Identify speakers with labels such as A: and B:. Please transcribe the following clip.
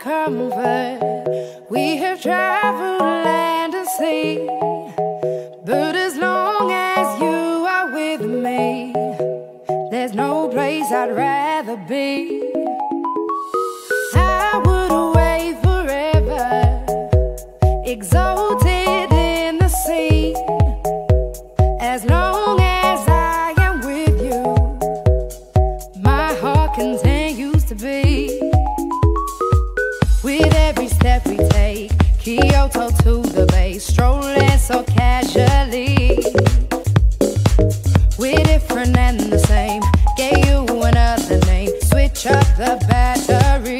A: comfort. We have traveled land and sea, but as long as you are with me, there's no place I'd rather be. I would away forever, exalted in the sea, as long as I am with you. My heart be. With every step we take, Kyoto to the bay, strolling so casually. We're different and the same, gave you another name, switch up the battery.